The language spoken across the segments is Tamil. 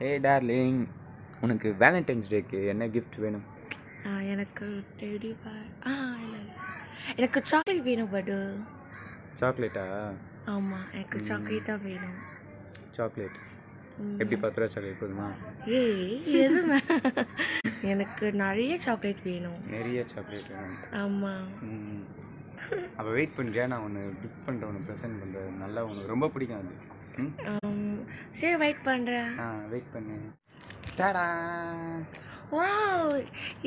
ஹே டார்லிங் உனக்கு வேலண்டைன்ஸ் டேக்கு என்ன gift வேணும்? எனக்கு டெடி பேர் ஆ இல்லை. எனக்கு சாக்லேட் வேணும் படு. சாக்லேட்டா ஆமாம் எனக்கு சாக்லேட் தான் வேணும். சாக்லேட். எப்படி பத்து ரூபா சாக்லேட் போதுமா? ஏய் எது எனக்கு நிறைய சாக்லேட் வேணும். நிறைய சாக்லேட் வேணும். ஆமாம். அப்போ வெயிட் பண்ணுறியா நான் ஒன்று கிஃப்ட் பண்ணுறேன் ஒன்று ப்ரெசென்ட் பண்ணுறேன் நல்லா உனக்கு ரொம்ப பிடிக்கும் அது. சரி வெயிட் பண்ணுறேன் ஆ வெயிட் பண்ணு. டாடா. வாவ்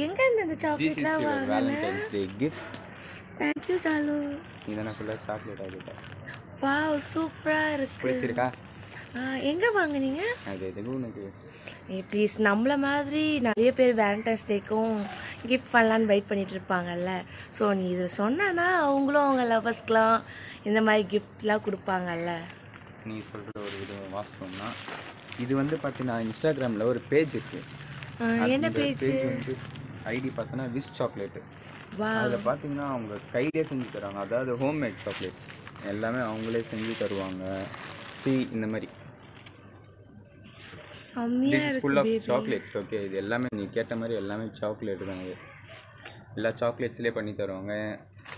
எங்கேருந்து இந்த திஸ் இஸ் சாக்லேட்லாம் யுவர் வாங்கின? Valentine's day gift thank you டாலு நீ தானே ஃபுல்லாக சாக்லேட் ஆகிட்ட வாவ் சூப்பராக இருக்கு. பிடிச்சிருக்கா எங்கே வாங்குனீங்க? அது எதுக்கு உனக்கு? ஏ ப்ளீஸ் நம்மள மாதிரி நிறைய பேர் வேலண்டைன்ஸ் டேக்கும் கிஃப்ட் பண்ணலான்னு வெயிட் பண்ணிட்டு இருப்பாங்கல்ல. ஸோ நீ இதை சொன்னனா அவங்களும் அவங்க லவர்ஸ்க்கெலாம் இந்த மாதிரி கிஃப்ட்லாம் கொடுப்பாங்கல்ல. நீ சொல்கிற ஒரு இது தான் இது வந்து பார்த்தீங்கன்னா இன்ஸ்டாகிராமில் ஒரு பேஜ் இருக்குது ஆ, என்ன பேஜ் வந்து ஐடி பார்த்தோன்னா விஷ் சாக்லேட்டு அதில் பார்த்தீங்கன்னா அவங்க கையிலே செஞ்சு தராங்க. அதாவது ஹோம்மேட் சாக்லேட் எல்லாமே அவங்களே செஞ்சு தருவாங்க. சி இந்த மாதிரி. இருக்கு. சாக்லேட்ஸ் ஓகே இது எல்லாமே நீ கேட்ட மாதிரி எல்லாமே சாக்லேட் தான் இது. எல்லா சாக்லேட்ஸ்லேயே பண்ணி தருவாங்க.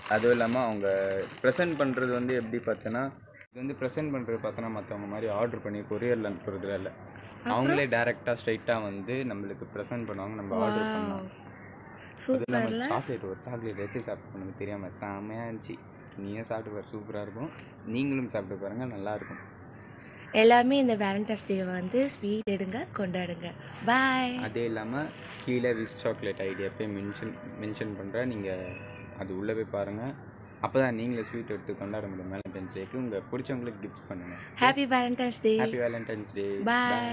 அதுவும் இல்லாமல் அவங்க ப்ரெசென்ட் பண்ணுறது வந்து எப்படி பார்த்தோன்னா இது வந்து ப்ரெசென்ட் பண்ணுறது பார்த்தோன்னா மற்றவங்க மாதிரி ஆர்டர் பண்ணி கொரியரில் அனுப்புறதுல இல்லை. அவங்களே டேரெக்டாக ஸ்ட்ரைட்டாக வந்து நம்மளுக்கு ப்ரெசென்ட் பண்ணுவாங்க நம்ம ஆர்டர் பண்ணலாம் சூப்பர்ல சாக்லேட் ஒரு சாக்லேட் எடுத்து சாப்பிட்டு எனக்கு தெரியாமல் செம்மையாக இருந்துச்சு. நீயே சாப்பிட்டு பாரு சூப்பராக இருக்கும். நீங்களும் சாப்பிட்டு பாருங்கள் நல்லாயிருக்கும் எல்லாருமே இந்த வேலண்டைன்ஸ் டே வந்து ஸ்வீட் எடுங்க கொண்டாடுங்க. பாய் அதே இல்லாமல் கீழே விஷ் சாக்லேட் ஐடியா போய் மென்ஷன் மென்ஷன் பண்ணுறேன் நீங்கள் அது உள்ளே போய் பாருங்கள் அப்போ தான் நீங்களே ஸ்வீட் எடுத்து கொண்டாட முடியும். வேலண்டைன்ஸ் டேக்கு உங்கள் பிடிச்சவங்களுக்கு கிஃப்ட்ஸ் பண்ணுங்கள் happy Valentine's day happy Valentine's day Bye.